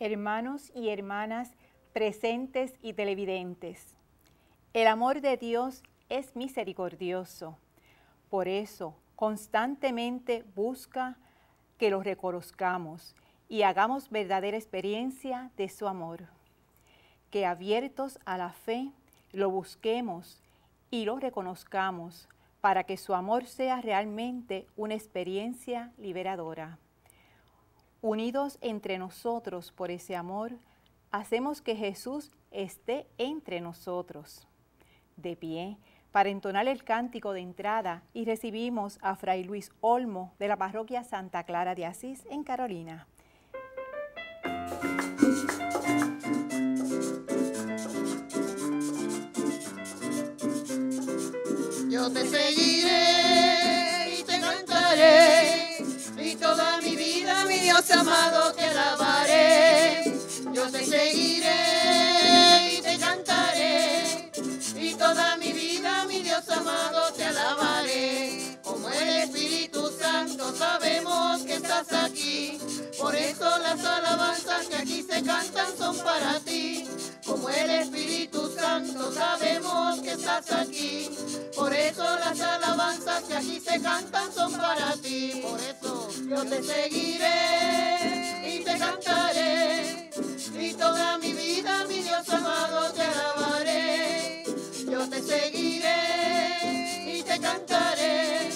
hermanos y hermanas presentes y televidentes. El amor de Dios es misericordioso. Por eso, constantemente busca que lo reconozcamos y hagamos verdadera experiencia de su amor. Que abiertos a la fe, lo busquemos y lo reconozcamos para que su amor sea realmente una experiencia liberadora. Unidos entre nosotros por ese amor, hacemos que Jesús esté entre nosotros. De pie, para entonar el cántico de entrada y recibimos a Fray Luis Olmo de la parroquia Santa Clara de Asís en Carolina. Yo te seguiré amado, te alabaré. Yo te seguiré y te cantaré y toda mi vida, mi Dios amado, te alabaré. Como el Espíritu Santo sabemos que estás aquí, por eso las alabanzas que aquí se cantan son para ti. Como el Espíritu Santo sabemos que estás aquí, por eso las alabanzas que aquí se cantan son para ti. Por eso yo te seguiré y te cantaré y toda mi vida, mi Dios amado, te alabaré. Yo te seguiré y te cantaré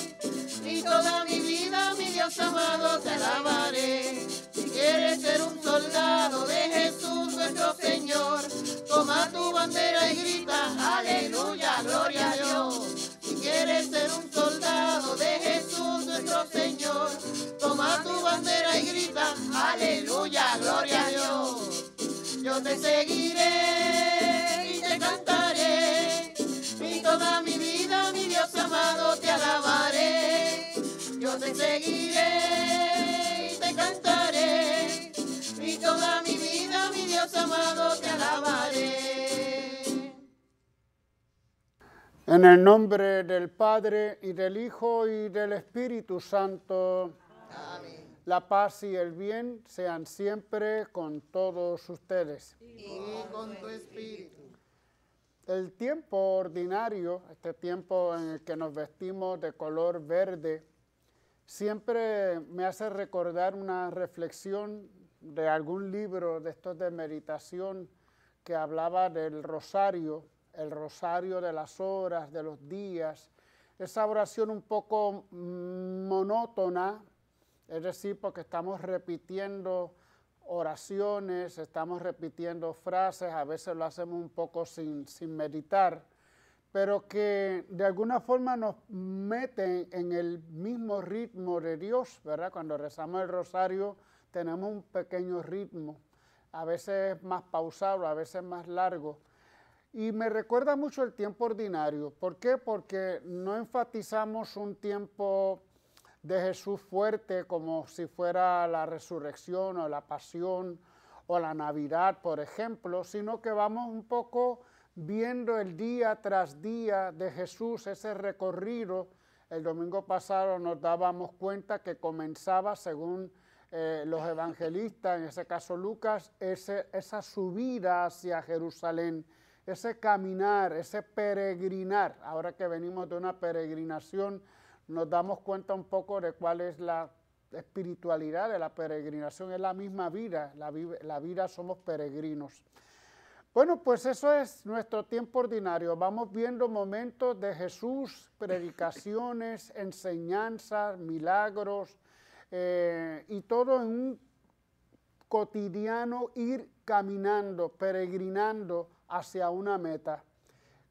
y toda mi vida, mi Dios amado, te alabaré. Si quieres ser un soldado de Jesús nuestro Señor, toma tu bandera y grita, aleluya, gloria a Dios. Un soldado de Jesús nuestro Señor, toma tu bandera y grita, aleluya, gloria a Dios. Yo te seguiré y te cantaré, y toda mi vida, mi Dios amado, te alabaré. Yo te seguiré y te cantaré, y toda mi vida, mi Dios amado, te alabaré. En el nombre del Padre y del Hijo y del Espíritu Santo. Amén. La paz y el bien sean siempre con todos ustedes. Y con tu espíritu. El tiempo ordinario, este tiempo en el que nos vestimos de color verde, siempre me hace recordar una reflexión de algún libro de estos de meditación que hablaba del rosario, el rosario de las horas, de los días, esa oración un poco mm, monótona, es decir, porque estamos repitiendo oraciones, estamos repitiendo frases, a veces lo hacemos un poco sin, sin meditar, pero que de alguna forma nos meten en el mismo ritmo de Dios, ¿verdad? Cuando rezamos el rosario tenemos un pequeño ritmo, a veces más pausado, a veces más largo. Y me recuerda mucho el tiempo ordinario. ¿Por qué? Porque no enfatizamos un tiempo de Jesús fuerte como si fuera la resurrección o la pasión o la Navidad, por ejemplo, sino que vamos un poco viendo el día tras día de Jesús, ese recorrido. El domingo pasado nos dábamos cuenta que comenzaba, según eh, los evangelistas, en ese caso Lucas, esa subida hacia Jerusalén, ese caminar, ese peregrinar. Ahora que venimos de una peregrinación, nos damos cuenta un poco de cuál es la espiritualidad de la peregrinación, es la misma vida, la, la vida somos peregrinos. Bueno, pues eso es nuestro tiempo ordinario. Vamos viendo momentos de Jesús, predicaciones, enseñanzas, milagros, eh, y todo en un cotidiano ir caminando, peregrinando hacia una meta.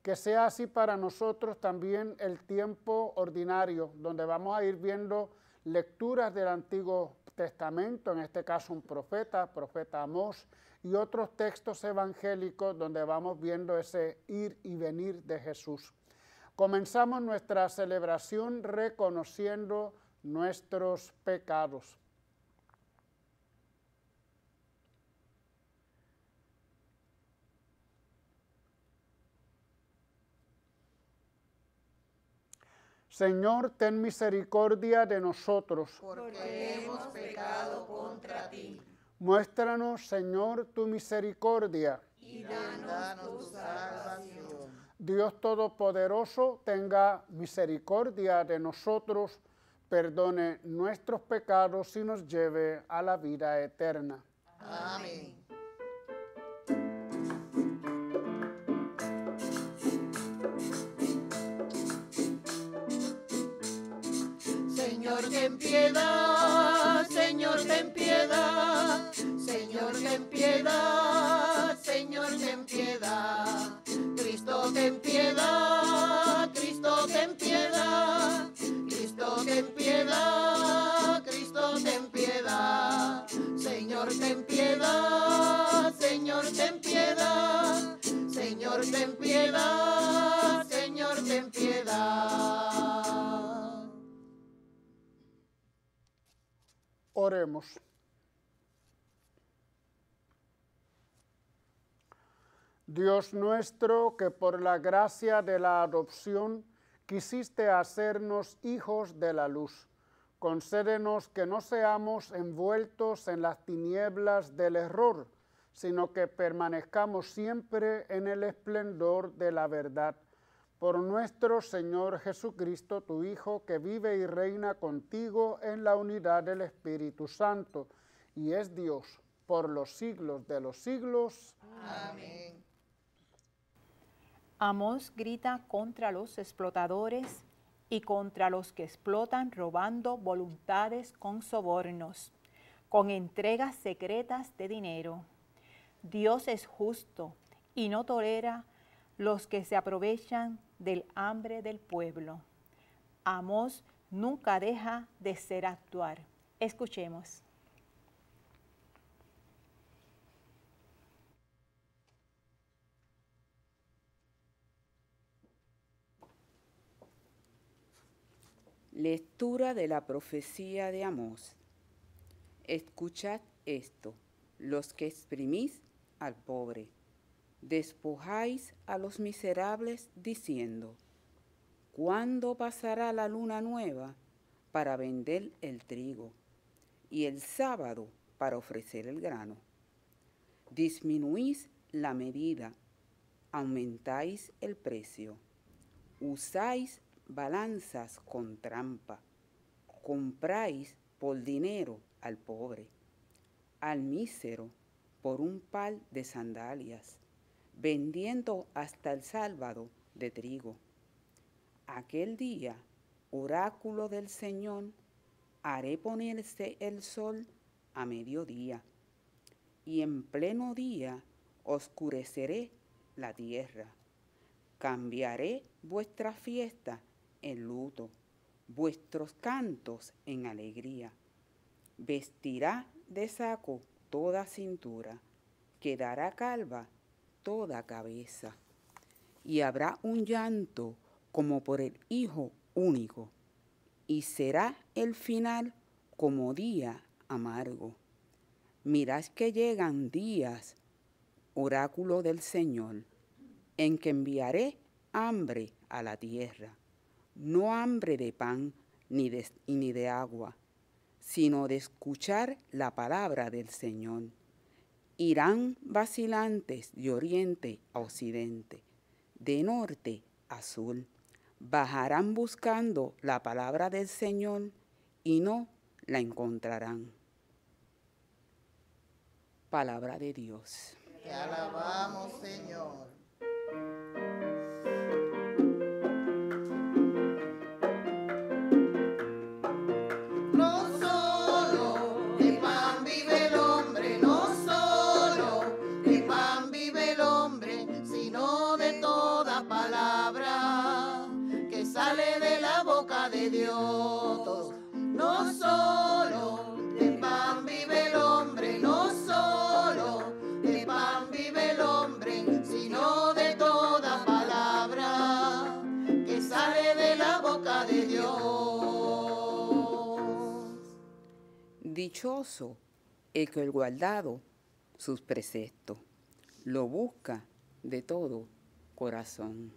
Que sea así para nosotros también el tiempo ordinario, donde vamos a ir viendo lecturas del Antiguo Testamento, en este caso un profeta, profeta Amós, y otros textos evangélicos donde vamos viendo ese ir y venir de Jesús. Comenzamos nuestra celebración reconociendo nuestros pecados. Señor, ten misericordia de nosotros. Porque hemos pecado contra ti. Muéstranos, Señor, tu misericordia. Y danos tu salvación. Dios Todopoderoso, tenga misericordia de nosotros, perdone nuestros pecados y nos lleve a la vida eterna. Amén. Piedad, Señor, ten piedad, Señor, ten piedad, Señor, ten piedad. Cristo, ten piedad, Cristo, ten piedad, Cristo, ten piedad, Cristo, ten piedad. Señor, ten piedad, Señor, ten piedad, Señor, ten piedad, Señor, ten piedad. Oremos. Dios nuestro, que por la gracia de la adopción quisiste hacernos hijos de la luz, concédenos que no seamos envueltos en las tinieblas del error, sino que permanezcamos siempre en el esplendor de la verdad. Por nuestro Señor Jesucristo, tu Hijo, que vive y reina contigo en la unidad del Espíritu Santo, y es Dios por los siglos de los siglos. Amén. Amós grita contra los explotadores y contra los que explotan robando voluntades con sobornos, con entregas secretas de dinero. Dios es justo y no tolera los que se aprovechan del hambre del pueblo. Amós nunca deja de ser actuar. Escuchemos. Lectura de la profecía de Amós. Escuchad esto, los que exprimís al pobre, despojáis a los miserables diciendo, ¿cuándo pasará la luna nueva para vender el trigo y el sábado para ofrecer el grano? Disminuís la medida, aumentáis el precio, usáis balanzas con trampa, compráis por dinero al pobre, al mísero por un par de sandalias, vendiendo hasta el sábado de trigo. Aquel día, oráculo del Señor, haré ponerse el sol a mediodía, y en pleno día oscureceré la tierra. Cambiaré vuestra fiesta en luto, vuestros cantos en alegría. Vestirá de saco toda cintura, quedará calva toda cabeza, y habrá un llanto como por el Hijo único, y será el final como día amargo. Mirad que llegan días, oráculo del Señor, en que enviaré hambre a la tierra no hambre de pan ni de, ni de agua, sino de escuchar la palabra del Señor. Irán vacilantes de oriente a occidente, de norte a sur. Bajarán buscando la palabra del Señor y no la encontrarán. Palabra de Dios. Te alabamos, Señor. Dichoso el que el guardado sus preceptos lo busca de todo corazón.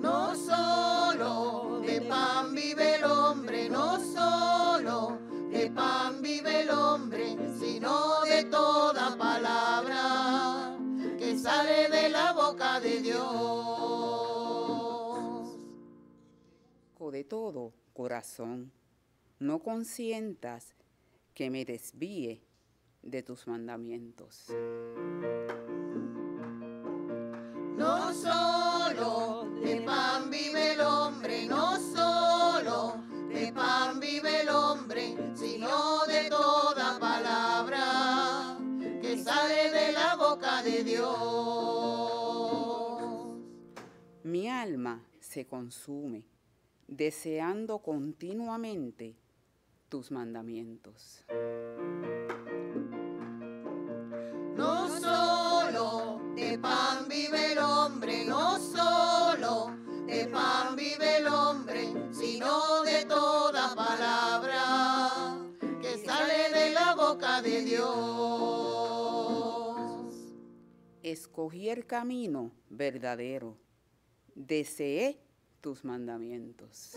No solo de pan vive el hombre, no solo de pan vive el hombre, sino de toda palabra que sale de la boca de Dios. De todo corazón, no consientas que me desvíe de tus mandamientos. No solo de pan vive el hombre, no solo de pan vive el hombre, sino de toda palabra que sale de la boca de Dios. Mi alma se consume deseando continuamente tus mandamientos. No solo de pan vive el hombre, no solo de pan vive el hombre, sino de toda palabra que sale de la boca de Dios. Escogí el camino verdadero, deseé tus mandamientos.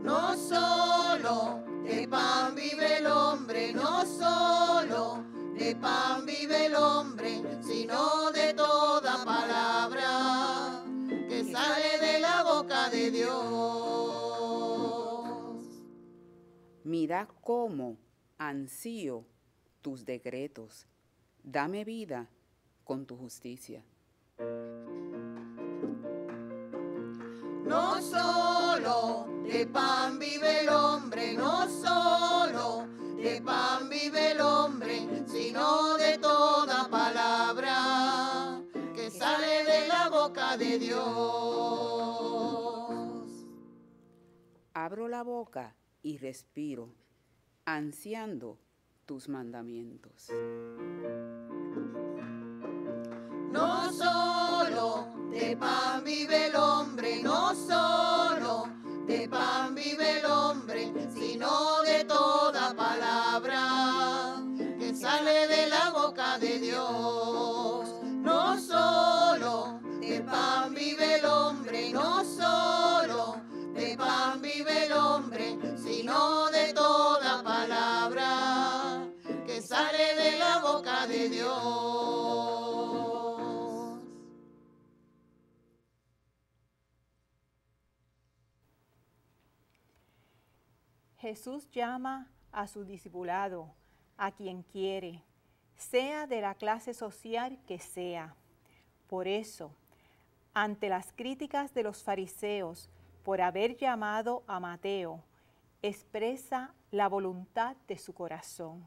No solo de pan vive el hombre, no solo de pan vive el hombre, sino de toda palabra que sale de la boca de Dios. Mira cómo ansío tus decretos. Dame vida con tu justicia. No solo de pan vive el hombre, no solo de pan vive el hombre, sino de toda palabra que sale de la boca de Dios. Abro la boca y respiro, ansiando tus mandamientos. No solo de pan vive el hombre, no solo de pan vive el hombre, sino de toda palabra que sale de la boca de Dios. No solo de pan vive el hombre, no solo de pan vive el hombre, sino de toda palabra que sale de la boca de Dios. Jesús llama a su discipulado, a quien quiere, sea de la clase social que sea. Por eso, ante las críticas de los fariseos por haber llamado a Mateo, expresa la voluntad de su corazón.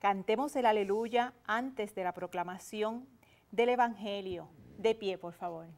Cantemos el aleluya antes de la proclamación del Evangelio. De pie, por favor.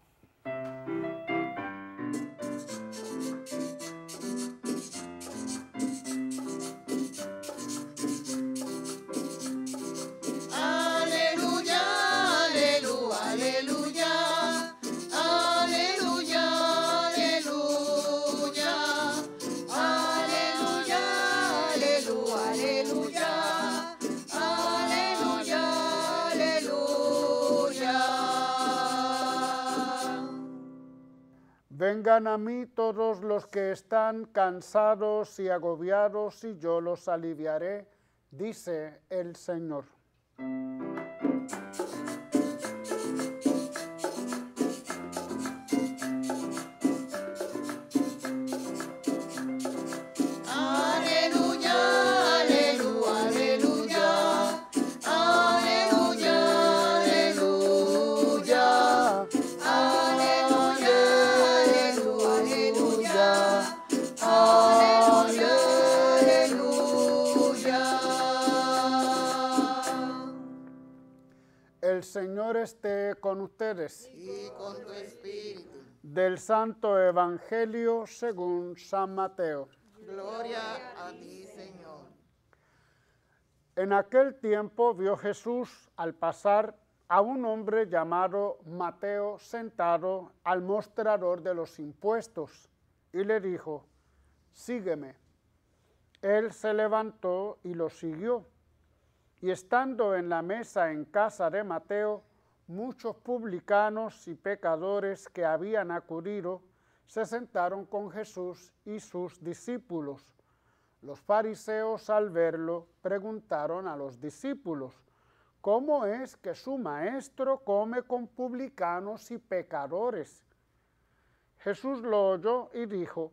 Vengan a mí todos los que están cansados y agobiados y yo los aliviaré, dice el Señor. Esté con ustedes. Y con tu espíritu. Del Santo Evangelio según San Mateo. Gloria a ti, Señor. En aquel tiempo vio Jesús al pasar a un hombre llamado Mateo sentado al mostrador de los impuestos y le dijo, sígueme. Él se levantó y lo siguió. Y estando en la mesa en casa de Mateo, muchos publicanos y pecadores que habían acudido se sentaron con Jesús y sus discípulos. Los fariseos al verlo preguntaron a los discípulos, ¿cómo es que su maestro come con publicanos y pecadores? Jesús lo oyó y dijo,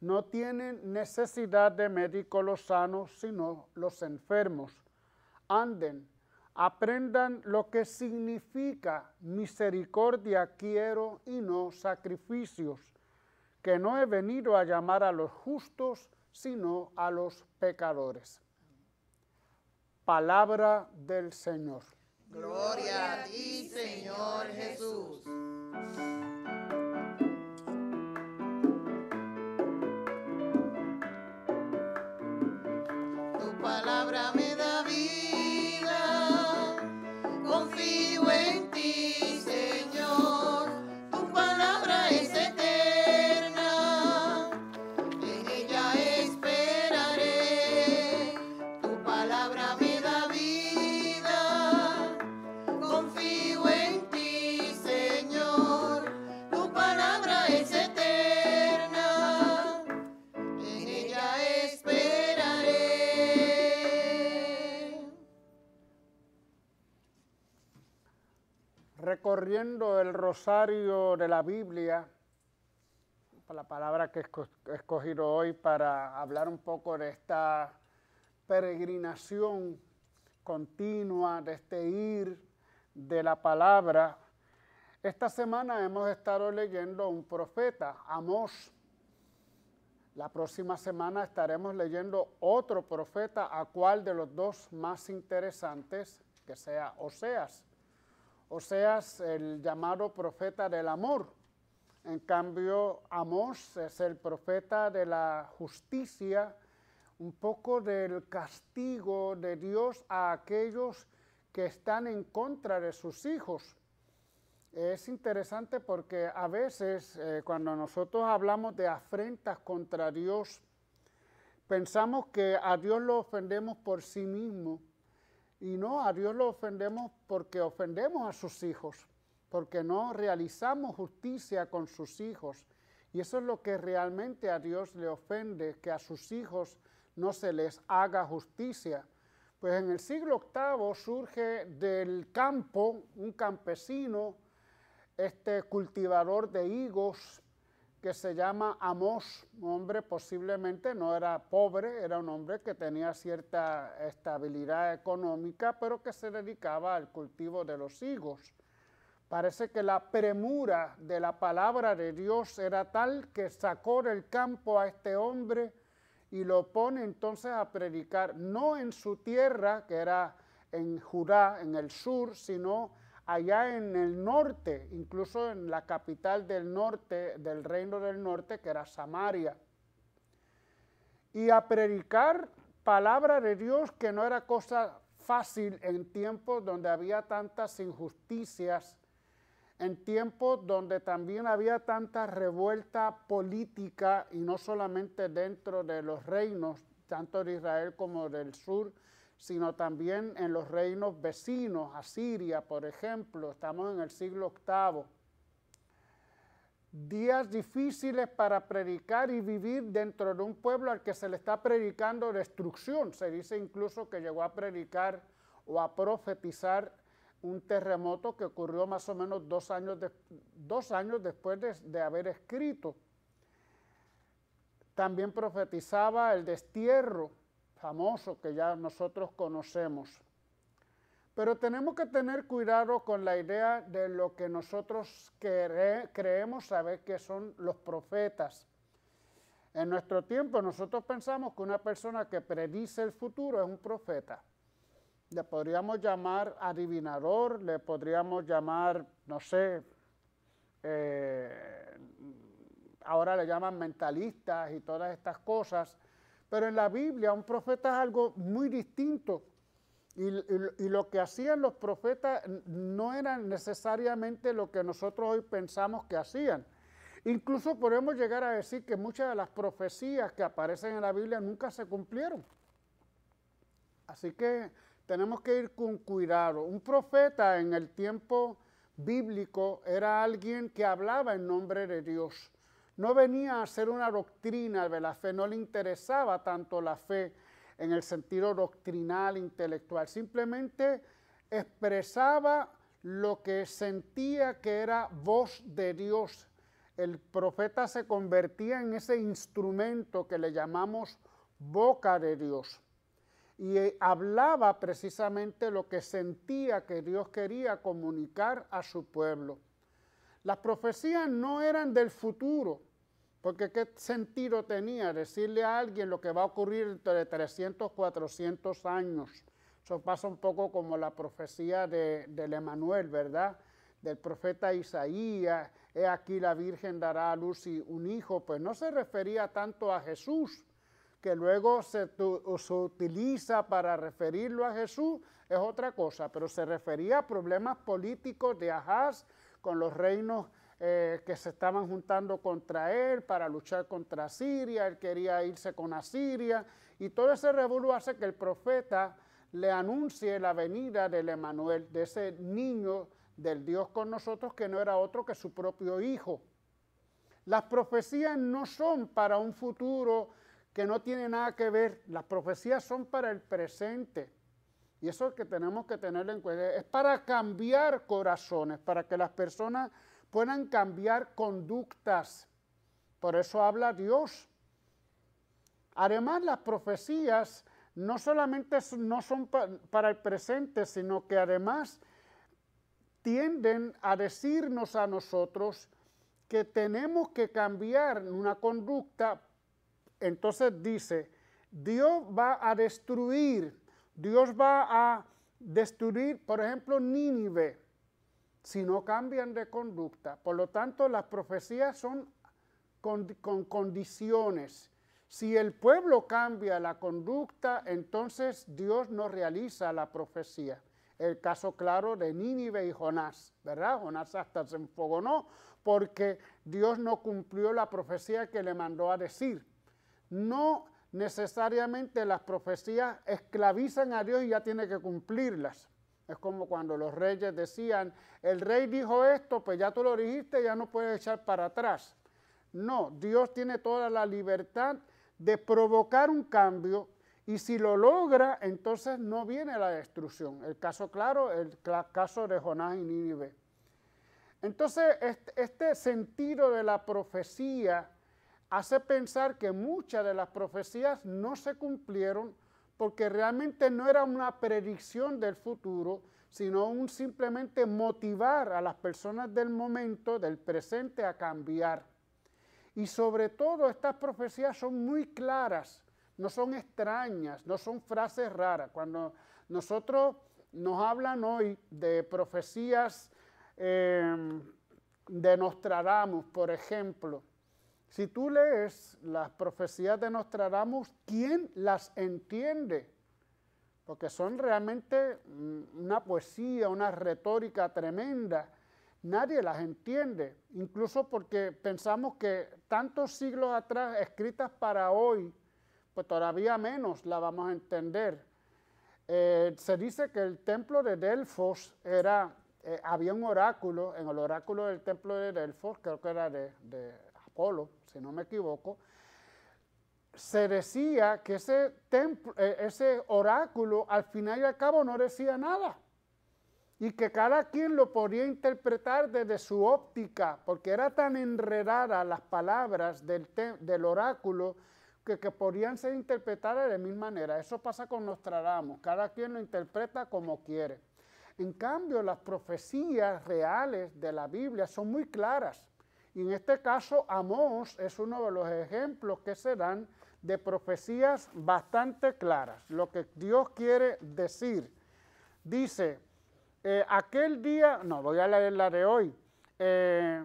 no tienen necesidad de médico los sanos, sino los enfermos. Anden, aprendan lo que significa misericordia quiero y no sacrificios, que no he venido a llamar a los justos, sino a los pecadores. Palabra del Señor. Gloria a ti, Señor Jesús. Recorriendo el rosario de la Biblia, la palabra que he escogido hoy para hablar un poco de esta peregrinación continua, de este ir de la palabra. Esta semana hemos estado leyendo un profeta, Amós. La próxima semana estaremos leyendo otro profeta, a cuál de los dos más interesantes, que sea Oseas. Oseas, el llamado profeta del amor. En cambio, Amós es el profeta de la justicia, un poco del castigo de Dios a aquellos que están en contra de sus hijos. Es interesante porque a veces eh, cuando nosotros hablamos de afrentas contra Dios, pensamos que a Dios lo ofendemos por sí mismo y no, a Dios lo ofendemos porque ofendemos a sus hijos, porque no realizamos justicia con sus hijos. Y eso es lo que realmente a Dios le ofende, que a sus hijos no se les haga justicia. Pues en el siglo VIII surge del campo un campesino, este cultivador de higos, que se llama Amós, un hombre posiblemente no era pobre, era un hombre que tenía cierta estabilidad económica, pero que se dedicaba al cultivo de los higos. Parece que la premura de la palabra de Dios era tal que sacó del campo a este hombre y lo pone entonces a predicar, no en su tierra, que era en Judá, en el sur, sino allá en el norte, incluso en la capital del norte, del reino del norte, que era Samaria. Y a predicar palabra de Dios que no era cosa fácil en tiempos donde había tantas injusticias, en tiempos donde también había tanta revuelta política y no solamente dentro de los reinos, tanto de Israel como del sur, sino también en los reinos vecinos, Asiria, por ejemplo, estamos en el siglo VIII. Días difíciles para predicar y vivir dentro de un pueblo al que se le está predicando destrucción. Se dice incluso que llegó a predicar o a profetizar un terremoto que ocurrió más o menos dos años, después de, de haber escrito. También profetizaba el destierro famoso que ya nosotros conocemos. Pero tenemos que tener cuidado con la idea de lo que nosotros cre- creemos saber que son los profetas. En nuestro tiempo nosotros pensamos que una persona que predice el futuro es un profeta. Le podríamos llamar adivinador, le podríamos llamar, no sé, eh, ahora le llaman mentalistas y todas estas cosas, pero en la Biblia un profeta es algo muy distinto. Y, y- lo que hacían los profetas no era necesariamente lo que nosotros hoy pensamos que hacían. Incluso podemos llegar a decir que muchas de las profecías que aparecen en la Biblia nunca se cumplieron. Así que tenemos que ir con cuidado. Un profeta en el tiempo bíblico era alguien que hablaba en nombre de Dios. No venía a hacer una doctrina de la fe, no le interesaba tanto la fe en el sentido doctrinal, intelectual. Simplemente expresaba lo que sentía que era voz de Dios. El profeta se convertía en ese instrumento que le llamamos boca de Dios. Y eh, hablaba precisamente lo que sentía que Dios quería comunicar a su pueblo. Las profecías no eran del futuro, porque qué sentido tenía decirle a alguien lo que va a ocurrir dentro de 300, 400 años. Eso pasa un poco como la profecía de, del Emanuel, ¿verdad? Del profeta Isaías, he aquí la Virgen dará a luz un hijo, pues no se refería tanto a Jesús, que luego se, se, utiliza para referirlo a Jesús, es otra cosa, pero se refería a problemas políticos de Ahaz con los reinos eh, que se estaban juntando contra él para luchar contra Siria, él quería irse con Asiria, y todo ese revuelo hace que el profeta le anuncie la venida del Emanuel, de ese niño del Dios con nosotros que no era otro que su propio hijo. Las profecías no son para un futuro que no tiene nada que ver, las profecías son para el presente. Y eso es que tenemos que tener en cuenta. Es para cambiar corazones, para que las personas puedan cambiar conductas. Por eso habla Dios. Además, las profecías no solamente no son para el presente, sino que además tienden a decirnos a nosotros que tenemos que cambiar una conducta. Entonces dice, Dios va a destruir Dios va a destruir, por ejemplo, Nínive, si no cambian de conducta. Por lo tanto, las profecías son con, condiciones. Si el pueblo cambia la conducta, entonces Dios no realiza la profecía. El caso claro de Nínive y Jonás, ¿verdad? Jonás hasta se enfogonó porque Dios no cumplió la profecía que le mandó a decir. No necesariamente las profecías esclavizan a Dios y ya tiene que cumplirlas. Es como cuando los reyes decían, el rey dijo esto, pues ya tú lo dijiste, ya no puedes echar para atrás. No, Dios tiene toda la libertad de provocar un cambio y si lo logra, entonces no viene la destrucción. El caso claro, el caso de Jonás y Nínive. Entonces, este, este sentido de la profecía hace pensar que muchas de las profecías no se cumplieron porque realmente no era una predicción del futuro, sino un simplemente motivar a las personas del momento, del presente, a cambiar. Y sobre todo estas profecías son muy claras, no son extrañas, no son frases raras. Cuando nosotros nos hablan hoy de profecías eh, de Nostradamus, por ejemplo, si tú lees las profecías de Nostradamus, ¿quién las entiende? Porque son realmente mm, una poesía, una retórica tremenda. Nadie las entiende, incluso porque pensamos que tantos siglos atrás, escritas para hoy, pues todavía menos la vamos a entender. Eh, se dice que el templo de Delfos era, eh, había un oráculo, en el oráculo del templo de Delfos, creo que era de, de Si no me equivoco, se decía que eh, ese oráculo al final y al cabo no decía nada y que cada quien lo podía interpretar desde su óptica, porque era tan enredada las palabras del, del oráculo que, que, podían ser interpretadas de mil maneras. Eso pasa con Nostradamus, cada quien lo interpreta como quiere. En cambio, las profecías reales de la Biblia son muy claras. Y en este caso, Amós es uno de los ejemplos que se dan de profecías bastante claras, lo que Dios quiere decir. Dice, eh, aquel día, no, voy a leer la de hoy, eh,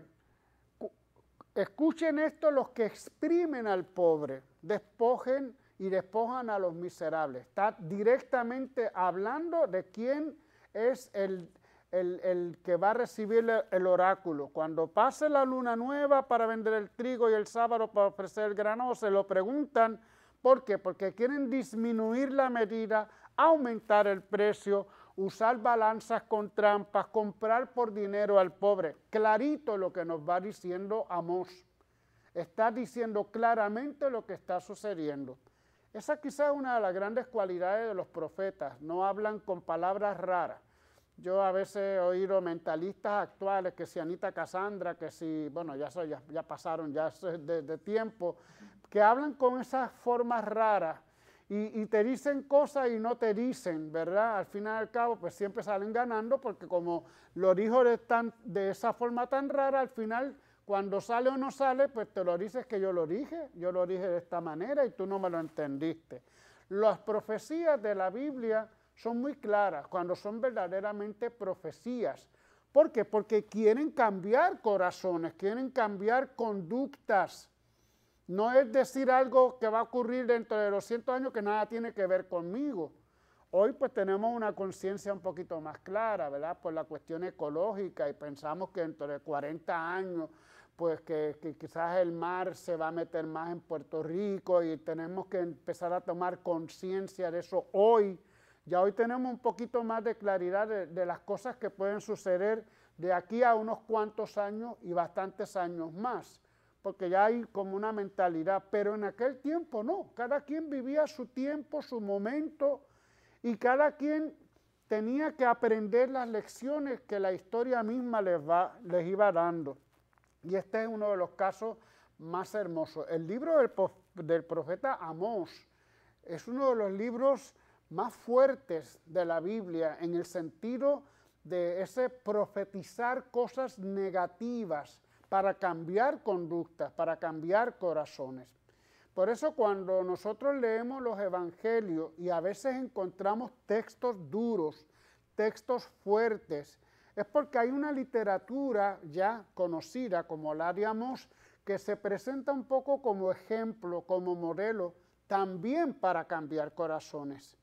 escuchen esto los que exprimen al pobre, despojen y despojan a los miserables. Está directamente hablando de quién es el el, que va a recibir el oráculo. Cuando pase la luna nueva para vender el trigo y el sábado para ofrecer el grano, se lo preguntan. ¿Por qué? Porque quieren disminuir la medida, aumentar el precio, usar balanzas con trampas, comprar por dinero al pobre. Clarito lo que nos va diciendo Amós. Está diciendo claramente lo que está sucediendo. Esa quizás es una de las grandes cualidades de los profetas. No hablan con palabras raras Yo a veces oído mentalistas actuales, que si Anita Cassandra, que si, bueno, ya, ya, ya pasaron ya de, de tiempo, que hablan con esas formas raras y, te dicen cosas y no te dicen, ¿verdad? Al fin y al cabo, pues siempre salen ganando porque como lo dijo de, tan, de esa forma tan rara, al final, cuando sale o no sale, pues te lo dices que yo lo dije, yo lo dije de esta manera y tú no me lo entendiste. Las profecías de la Biblia son muy claras cuando son verdaderamente profecías. ¿Por qué? Porque quieren cambiar corazones, quieren cambiar conductas. No es decir algo que va a ocurrir dentro de 200 años que nada tiene que ver conmigo. Hoy pues tenemos una conciencia un poquito más clara, ¿verdad? Por la cuestión ecológica y pensamos que dentro de 40 años pues que, que, quizás el mar se va a meter más en Puerto Rico y tenemos que empezar a tomar conciencia de eso hoy. Ya hoy tenemos un poquito más de claridad de, las cosas que pueden suceder de aquí a unos cuantos años y bastantes años más porque ya hay como una mentalidad, pero en aquel tiempo no, cada quien vivía su tiempo, su momento, y cada quien tenía que aprender las lecciones que la historia misma les, va, les iba dando. Y este es uno de los casos más hermosos. El libro del, del profeta Amós es uno de los libros más fuertes de la Biblia en el sentido de ese profetizar cosas negativas, para cambiar conductas, para cambiar corazones. Por eso cuando nosotros leemos los evangelios y a veces encontramos textos duros, textos fuertes, es porque hay una literatura ya conocida como la de que se presenta un poco como ejemplo, como modelo, también para cambiar corazones.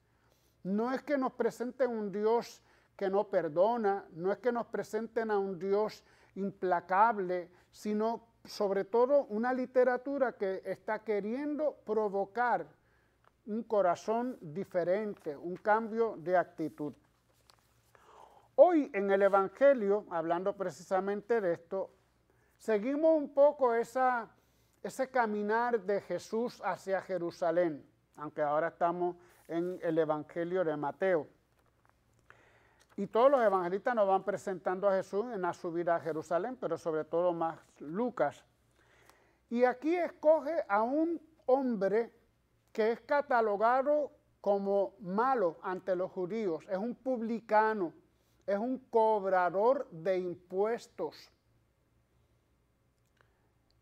No es que nos presenten un Dios que no perdona, no es que nos presenten a un Dios implacable, sino sobre todo una literatura que está queriendo provocar un corazón diferente, un cambio de actitud. Hoy en el Evangelio, hablando precisamente de esto, seguimos un poco ese caminar de Jesús hacia Jerusalén, aunque ahora estamos en el Evangelio de Mateo. Y todos los evangelistas nos van presentando a Jesús en la subida a Jerusalén, pero sobre todo más Lucas. Y aquí escoge a un hombre que es catalogado como malo ante los judíos, es un publicano, es un cobrador de impuestos.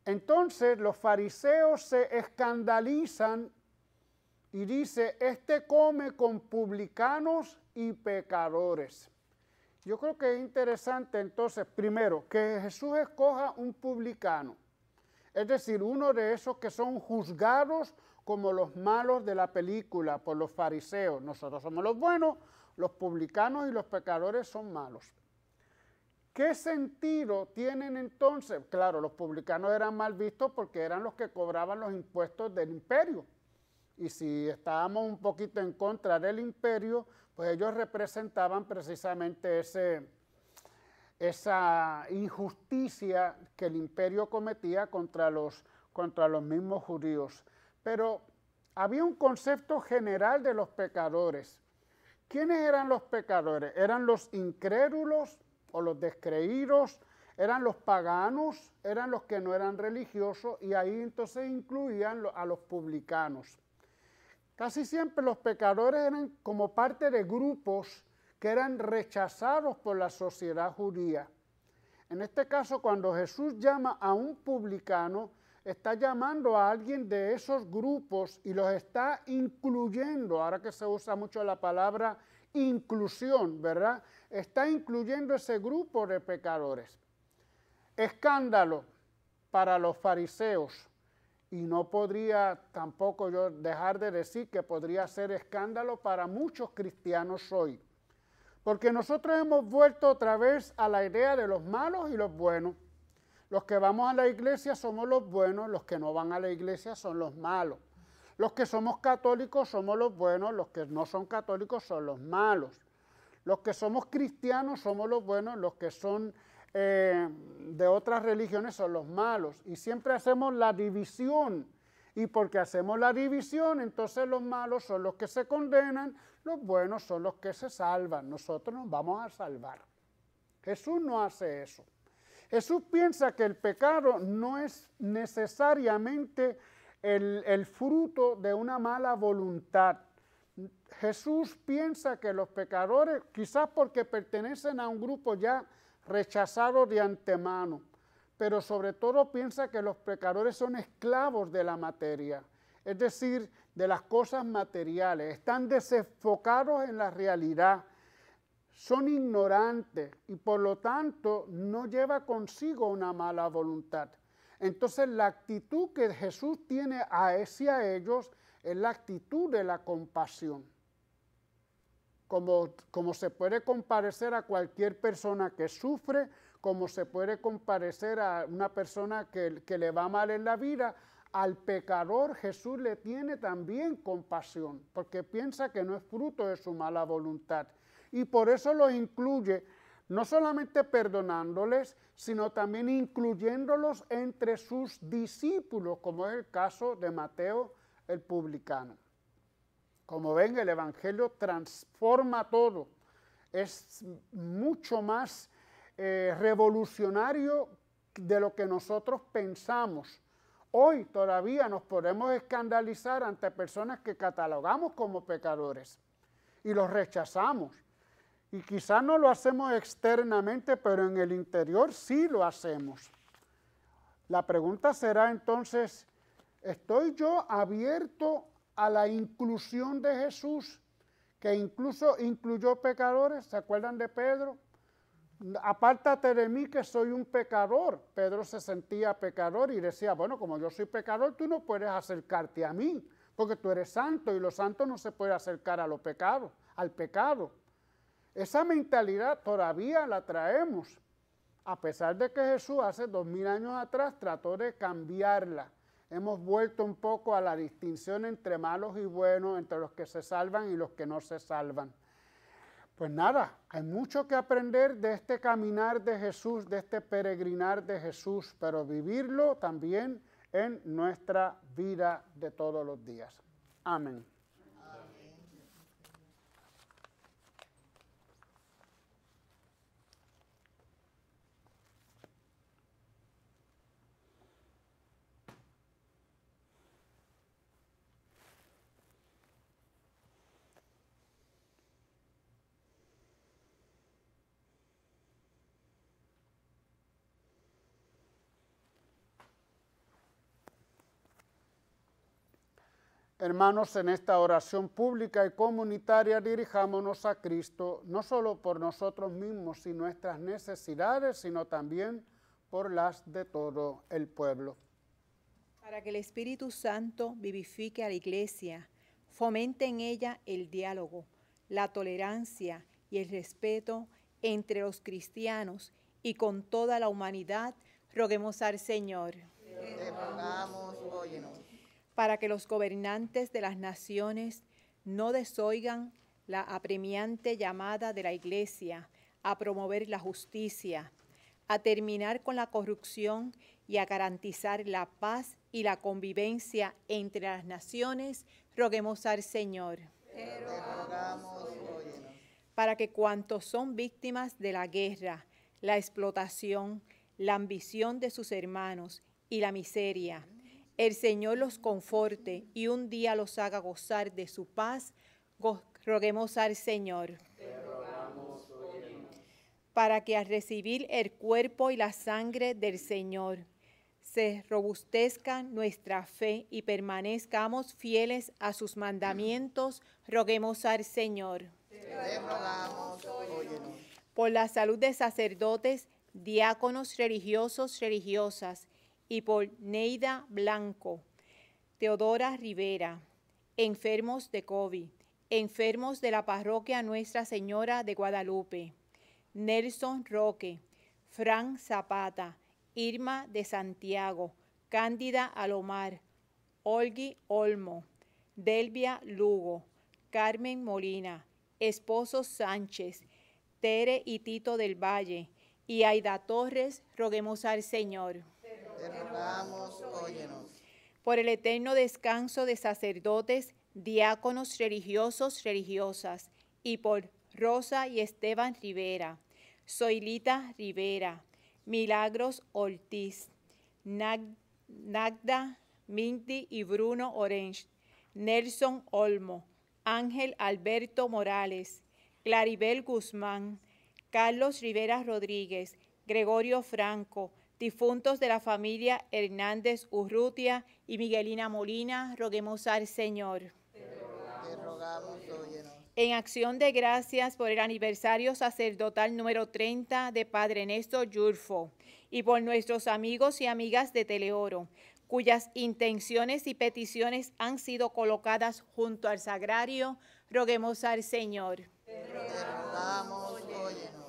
Entonces los fariseos se escandalizan y dice, este come con publicanos y pecadores. Yo creo que es interesante entonces, primero, que Jesús escoja un publicano, es decir, uno de esos que son juzgados como los malos de la película por los fariseos. Nosotros somos los buenos, los publicanos y los pecadores son malos. ¿Qué sentido tienen entonces? Claro, los publicanos eran mal vistos porque eran los que cobraban los impuestos del imperio. Y si estábamos un poquito en contra del imperio, pues ellos representaban precisamente esa injusticia que el imperio cometía contra los, contra los mismos judíos. Pero había un concepto general de los pecadores. ¿Quiénes eran los pecadores? ¿Eran los incrédulos o los descreídos? ¿Eran los paganos? ¿Eran los que no eran religiosos? Y ahí entonces incluían a los publicanos. Casi siempre los pecadores eran como parte de grupos que eran rechazados por la sociedad judía. En este caso, cuando Jesús llama a un publicano, está llamando a alguien de esos grupos y los está incluyendo, ahora que se usa mucho la palabra inclusión, ¿verdad? Está incluyendo ese grupo de pecadores. Escándalo para los fariseos y no podría tampoco yo dejar de decir que podría ser escándalo para muchos cristianos hoy. Porque nosotros hemos vuelto otra vez a la idea de los malos y los buenos. Los que vamos a la iglesia somos los buenos, los que no van a la iglesia son los malos. Los que somos católicos somos los buenos, los que no son católicos son los malos. Los que somos cristianos somos los buenos, los que son eh, de otras religiones son los malos. Y siempre hacemos la división Y porque hacemos la división, entonces los malos son los que se condenan, los buenos son los que se salvan. Nosotros nos vamos a salvar. Jesús no hace eso. Jesús piensa que el pecado no es necesariamente el, el fruto de una mala voluntad. Jesús piensa que los pecadores, quizás porque pertenecen a un grupo ya rechazado de antemano, pero sobre todo piensa que los pecadores son esclavos de la materia, es decir, de las cosas materiales, están desenfocados en la realidad, son ignorantes y por lo tanto no lleva consigo una mala voluntad. Entonces la actitud que Jesús tiene hacia ellos es la actitud de la compasión. Como, se puede comparecer a cualquier persona que sufre, como se puede comparecer a una persona que, que le va mal en la vida, al pecador Jesús le tiene también compasión, porque piensa que no es fruto de su mala voluntad y por eso los incluye, no solamente perdonándoles, sino también incluyéndolos entre sus discípulos, como es el caso de Mateo el publicano. Como ven, el Evangelio transforma todo, es mucho más eh, revolucionario de lo que nosotros pensamos. Hoy todavía nos podemos escandalizar ante personas que catalogamos como pecadores y los rechazamos. Y quizás no lo hacemos externamente, pero en el interior sí lo hacemos. La pregunta será entonces, ¿estoy yo abierto a la inclusión de Jesús, que incluso incluyó pecadores? ¿Se acuerdan de Pedro? Apártate de mí que soy un pecador. Pedro se sentía pecador y decía, bueno, como yo soy pecador, tú no puedes acercarte a mí, porque tú eres santo y los santos no se puede acercar a los pecados, al pecado. Esa mentalidad todavía la traemos, a pesar de que Jesús hace dos mil años atrás trató de cambiarla. Hemos vuelto un poco a la distinción entre malos y buenos, entre los que se salvan y los que no se salvan. Pues nada, hay mucho que aprender de este caminar de Jesús, de este peregrinar de Jesús, pero vivirlo también en nuestra vida de todos los días. Amén. Hermanos, en esta oración pública y comunitaria dirijámonos a Cristo, no solo por nosotros mismos y nuestras necesidades, sino también por las de todo el pueblo. Para que el Espíritu Santo vivifique a la Iglesia, fomente en ella el diálogo, la tolerancia y el respeto entre los cristianos y con toda la humanidad, roguemos al Señor. Te rogamos, óyenos para que los gobernantes de las naciones no desoigan la apremiante llamada de la Iglesia a promover la justicia, a terminar con la corrupción y a garantizar la paz y la convivencia entre las naciones, roguemos al Señor. para que cuantos son víctimas de la guerra, la explotación, la ambición de sus hermanos y la miseria, el Señor los conforte y un día los haga gozar de su paz, roguemos al Señor. para que al recibir el cuerpo y la sangre del Señor, se robustezca nuestra fe y permanezcamos fieles a sus mandamientos, roguemos al Señor. Por la salud de sacerdotes, diáconos religiosos, religiosas, y por Neida Blanco, Teodora Rivera, enfermos de COVID, enfermos de la parroquia Nuestra Señora de Guadalupe, Nelson Roque, Fran Zapata, Irma de Santiago, Cándida Alomar, Olgi Olmo, Delvia Lugo, Carmen Molina, Esposo Sánchez, Tere y Tito del Valle, y Aida Torres, roguemos al Señor. Por el eterno descanso de sacerdotes, diáconos religiosos, religiosas, y por Rosa y Esteban Rivera, Zoilita Rivera, Milagros Ortiz, Nag- Nagda Minty y Bruno Orange, Nelson Olmo, Ángel Alberto Morales, Claribel Guzmán, Carlos Rivera Rodríguez, Gregorio Franco, difuntos de la familia Hernández Urrutia y Miguelina Molina, roguemos al Señor. Te rogamos, óyenos. En acción de gracias por el aniversario sacerdotal número 30 de Padre Néstor Yurfo y por nuestros amigos y amigas de Teleoro, cuyas intenciones y peticiones han sido colocadas junto al sagrario, roguemos al Señor. Te rogamos, óyenos.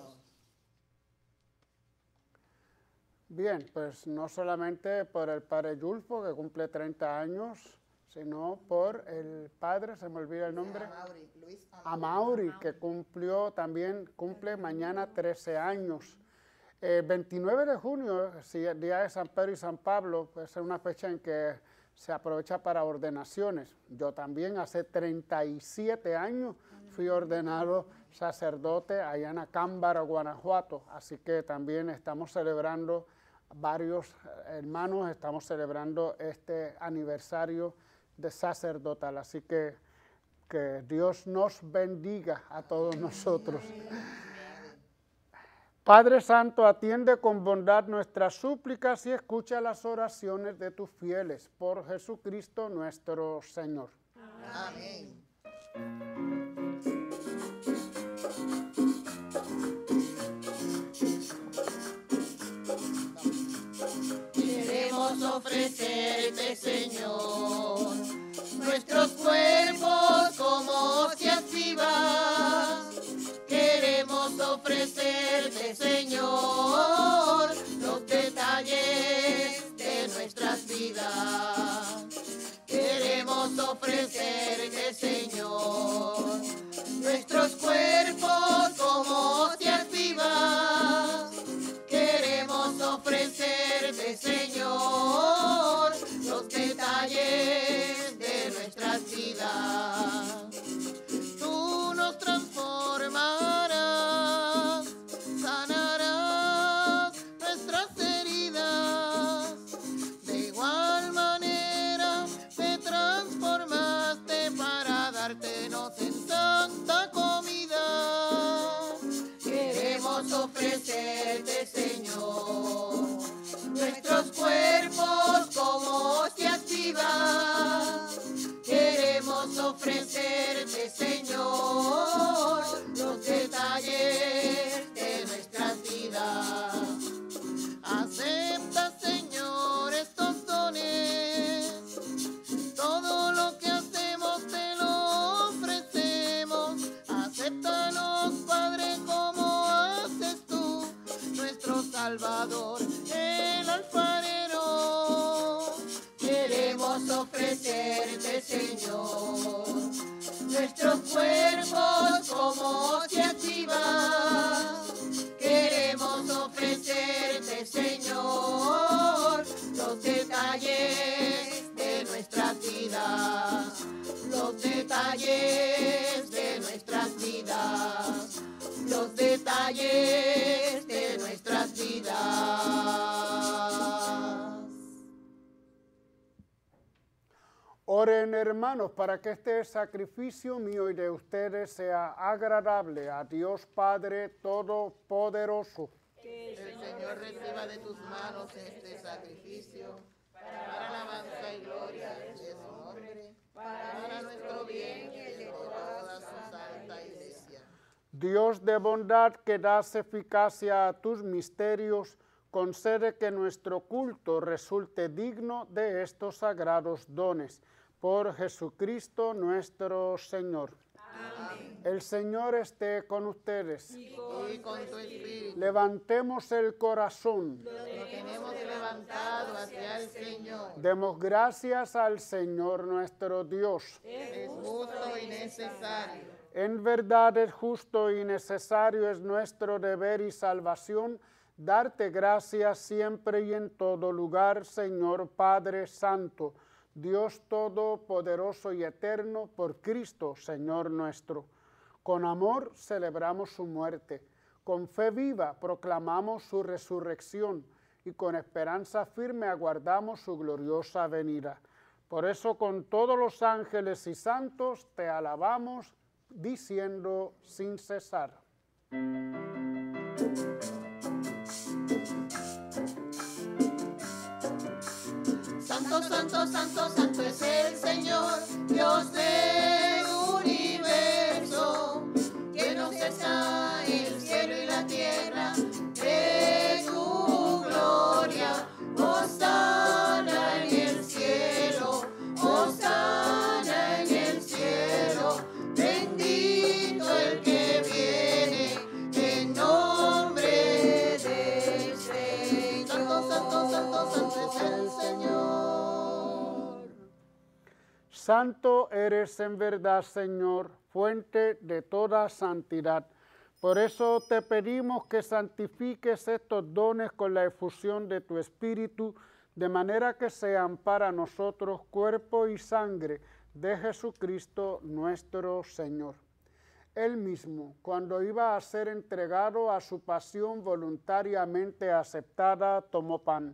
Bien, pues no solamente por el padre Yulfo, que cumple 30 años, sino por el padre, se me olvida el nombre, Mauri, Luis Amauri, que cumplió también, cumple mañana 13 años. El 29 de junio, el día de San Pedro y San Pablo, pues es una fecha en que se aprovecha para ordenaciones. Yo también hace 37 años fui ordenado sacerdote allá en Acámbaro, Guanajuato, así que también estamos celebrando, varios eh, hermanos estamos celebrando este aniversario de sacerdotal, así que que Dios nos bendiga a todos nosotros. Padre Santo, atiende con bondad nuestras súplicas y escucha las oraciones de tus fieles por Jesucristo nuestro Señor. Amén. Ofrecerte, Señor, nuestros cuerpos como hostias vivas. Queremos ofrecerte, Señor, los detalles de nuestras vidas. Queremos ofrecerte, Señor, nuestros cuerpos como hostias vivas. Queremos ofrecerte, Señor, cuerpos hermanos para que este sacrificio mío y de ustedes sea agradable a Dios Padre Todopoderoso. El Señor reciba de tus manos este sacrificio para alabanza y gloria de su nombre, para nuestro bien y el de toda su santa iglesia. Dios de bondad que das eficacia a tus misterios, concede que nuestro culto resulte digno de estos sagrados dones. Por Jesucristo nuestro Señor. El Señor esté con ustedes. Y con tu espíritu Levantemos el corazón. lo tenemos levantado hacia el Señor. Demos gracias al Señor nuestro Dios. Es justo y necesario. En verdad es justo y necesario, es nuestro deber y salvación darte gracias siempre y en todo lugar, Señor Padre Santo, Dios Todopoderoso y Eterno, por Cristo, Señor nuestro. Con amor celebramos su muerte, con fe viva proclamamos su resurrección y con esperanza firme aguardamos su gloriosa venida. Por eso con todos los ángeles y santos te alabamos, diciendo sin cesar. Santo, santo, santo, es el Señor, Dios del Santo eres en verdad, Señor, fuente de toda santidad. Por eso te pedimos que santifiques estos dones con la efusión de tu Espíritu, de manera que sean para nosotros cuerpo y sangre de Jesucristo nuestro Señor. Él mismo, cuando iba a ser entregado a su pasión voluntariamente aceptada, tomó pan.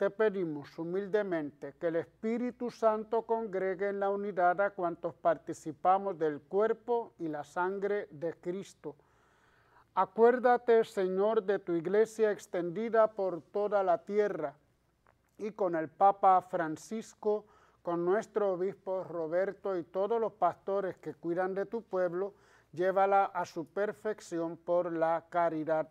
Te pedimos humildemente que el Espíritu Santo congregue en la unidad a cuantos participamos del cuerpo y la sangre de Cristo. Acuérdate, Señor, de tu iglesia extendida por toda la tierra y con el Papa Francisco, con nuestro obispo Roberto y todos los pastores que cuidan de tu pueblo, llévala a su perfección por la caridad.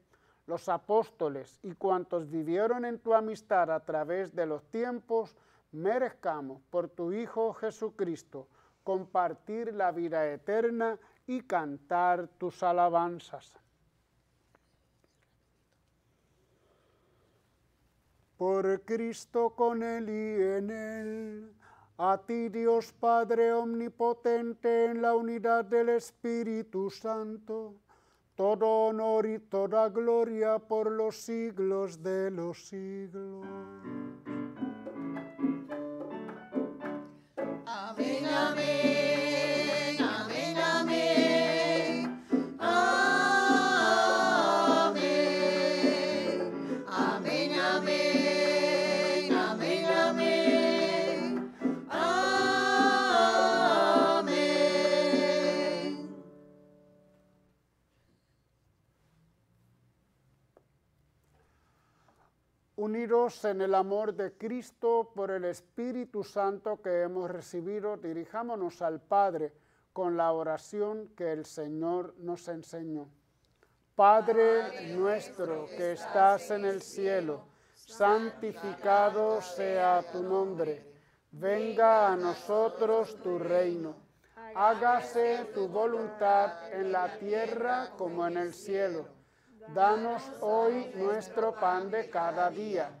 los apóstoles y cuantos vivieron en tu amistad a través de los tiempos, merezcamos por tu Hijo Jesucristo compartir la vida eterna y cantar tus alabanzas. Por Cristo con Él y en Él, a ti Dios Padre Omnipotente en la unidad del Espíritu Santo, todo honor y toda gloria por los siglos de los siglos. En el amor de Cristo por el Espíritu Santo que hemos recibido, dirijámonos al Padre con la oración que el Señor nos enseñó. Padre nuestro que estás en el cielo, santificado sea tu nombre. Venga a nosotros tu reino. Hágase tu voluntad en la tierra como en el cielo. Danos hoy nuestro pan de cada día.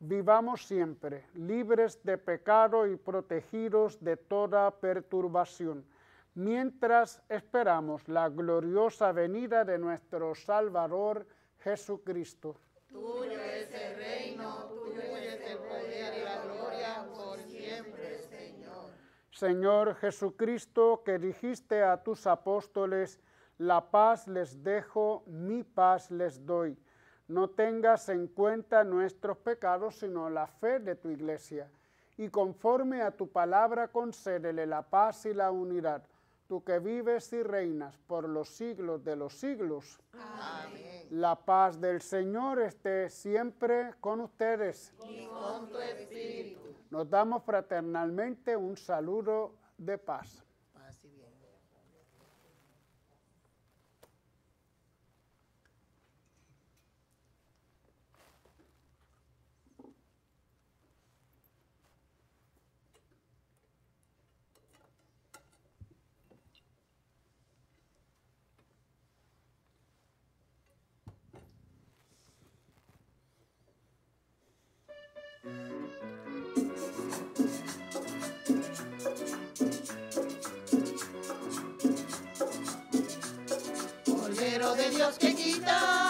vivamos siempre libres de pecado y protegidos de toda perturbación, mientras esperamos la gloriosa venida de nuestro Salvador Jesucristo. Tuyo es el reino, tuyo es el poder y la gloria por siempre, Señor. Señor Jesucristo, que dijiste a tus apóstoles, la paz les dejo, mi paz les doy no tengas en cuenta nuestros pecados, sino la fe de tu iglesia. Y conforme a tu palabra, concédele la paz y la unidad, tú que vives y reinas por los siglos de los siglos. Amén. La paz del Señor esté siempre con ustedes. Y con tu espíritu. Nos damos fraternalmente un saludo de paz. De Dios que quitas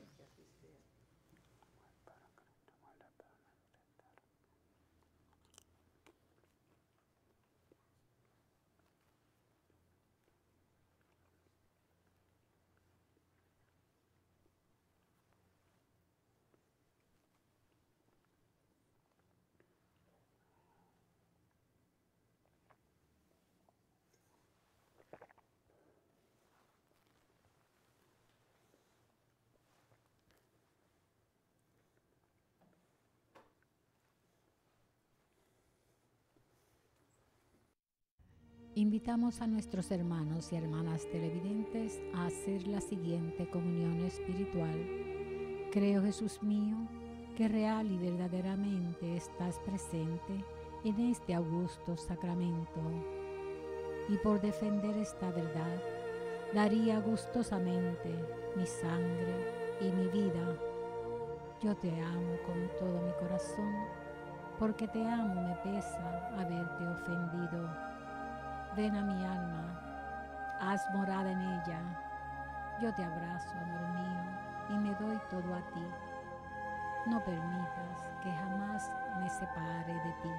Invitamos a nuestros hermanos y hermanas televidentes a hacer la siguiente comunión espiritual. Creo, Jesús mío, que real y verdaderamente estás presente en este augusto sacramento. Y por defender esta verdad, daría gustosamente mi sangre y mi vida. Yo te amo con todo mi corazón, porque te amo me pesa haberte ofendido Ven a mi alma, haz morada en ella. Yo te abrazo, amor mío, y me doy todo a ti. No permitas que jamás me separe de ti.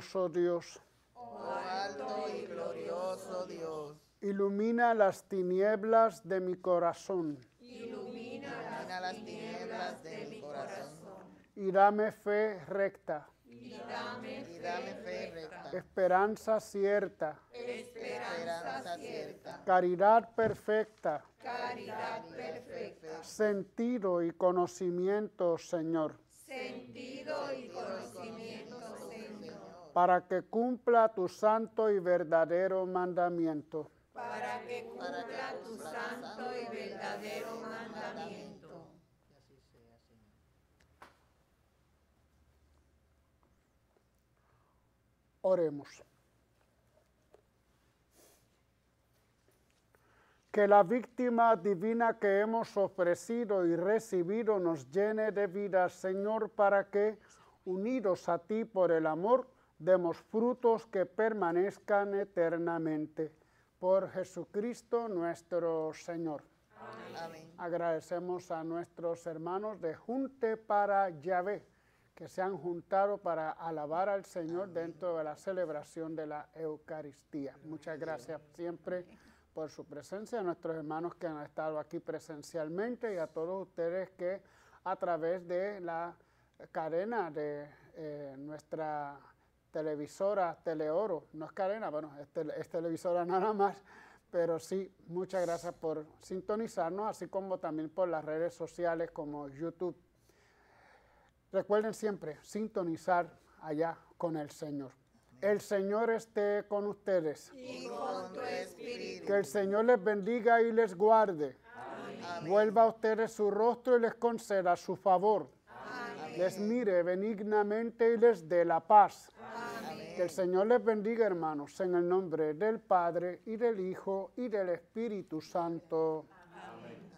Glorioso Dios, Oh alto y glorioso Dios, ilumina las tinieblas de mi corazón. Ilumina las tinieblas de mi corazón. Y dame fe recta, y dame fe recta, esperanza cierta, esperanza cierta, caridad perfecta, caridad perfecta, sentido y conocimiento, Señor, sentido y conocimiento, Señor, para que cumpla tu santo y verdadero mandamiento. para que cumpla tu santo y verdadero mandamiento. Oremos. que la víctima divina que hemos ofrecido y recibido nos llene de vida, Señor, para que, unidos a ti por el amor, demos frutos que permanezcan eternamente. Por Jesucristo nuestro Señor. Amén. Agradecemos a nuestros hermanos de Junte para Yahvé, que se han juntado para alabar al Señor dentro de la celebración de la Eucaristía. Muchas gracias siempre por su presencia, a nuestros hermanos que han estado aquí presencialmente y a todos ustedes que a través de la cadena de eh, nuestra televisora Teleoro, no es cadena, bueno, es, tele- es televisora nada más, pero sí, muchas gracias por sintonizarnos, así como también por las redes sociales como YouTube. Recuerden siempre sintonizar allá con el Señor. El Señor esté con ustedes. Y con tu espíritu. Que el Señor les bendiga y les guarde. Vuelva a ustedes su rostro y les conceda su favor. Les mire benignamente y les dé la paz. Que el Señor les bendiga, hermanos, en el nombre del Padre y del Hijo y del Espíritu Santo.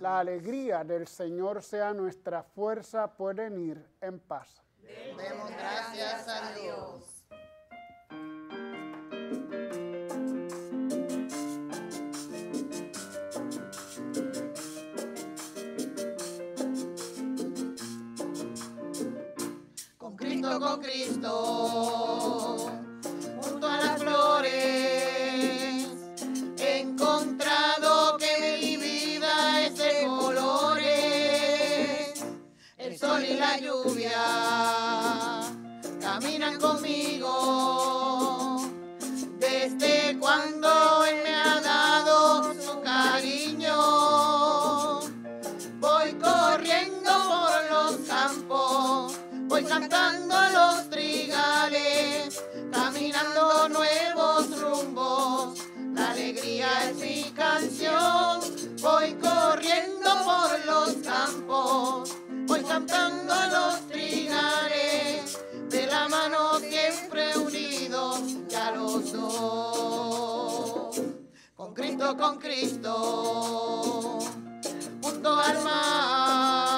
La alegría del Señor sea nuestra fuerza, pueden ir en paz. Demos gracias a Dios. Con Cristo, he encontrado que mi vida es de colores. El sol y la lluvia caminan conmigo. Desde cuando Él me ha dado su cariño, voy corriendo por los campos, voy cantando los nuevos rumbos. La alegría es mi canción, voy corriendo por los campos, voy cantando los trigales, de la mano siempre unidos, ya los dos. Con Cristo, con Cristo, junto al mar,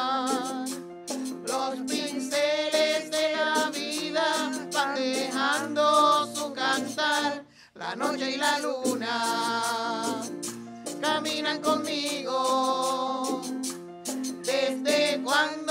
luna caminan conmigo. Desde cuando